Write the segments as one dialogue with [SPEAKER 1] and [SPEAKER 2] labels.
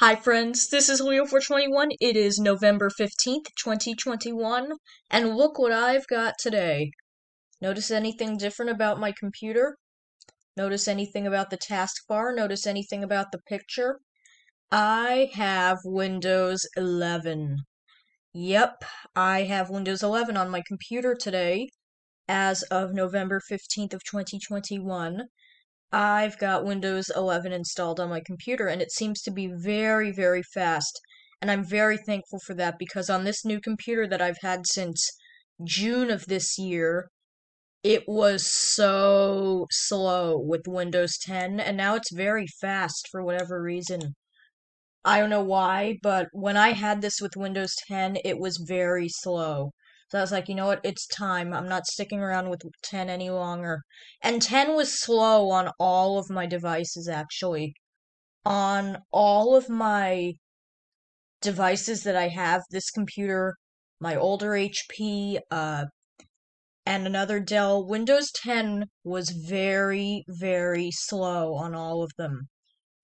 [SPEAKER 1] Hi friends, this is Leo421. It is November 15th, 2021, and look what I've got today. Notice anything different about my computer? Notice anything about the taskbar? Notice anything about the picture? I have Windows 11. Yep, I have Windows 11 on my computer today as of November 15th of 2021. I've got Windows 11 installed on my computer and it seems to be very, very fast. And I'm very thankful for that because on this new computer that I've had since June of this year, it was so slow with Windows 10 and now it's very fast for whatever reason. I don't know why, but when I had this with Windows 10, it was very slow. So I was like, you know what? It's time. I'm not sticking around with 10 any longer. And 10 was slow on all of my devices, actually. On all of my devices that I have, this computer, my older HP, uh, and another Dell, Windows 10 was very, very slow on all of them.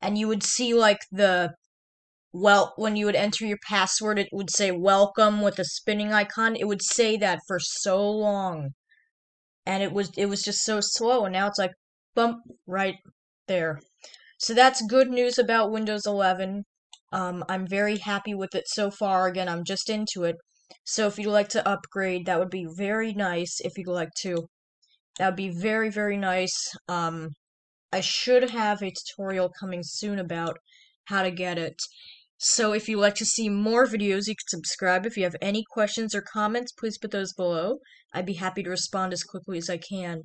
[SPEAKER 1] And you would see, like, the well, when you would enter your password, it would say welcome with a spinning icon. It would say that for so long. And it was it was just so slow and now it's like bump right there. So that's good news about Windows 11. Um, I'm very happy with it so far. Again, I'm just into it. So if you'd like to upgrade, that would be very nice if you'd like to. That would be very, very nice. Um, I should have a tutorial coming soon about how to get it. So if you'd like to see more videos, you can subscribe. If you have any questions or comments, please put those below. I'd be happy to respond as quickly as I can.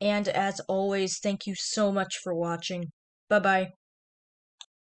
[SPEAKER 1] And as always, thank you so much for watching. Bye-bye.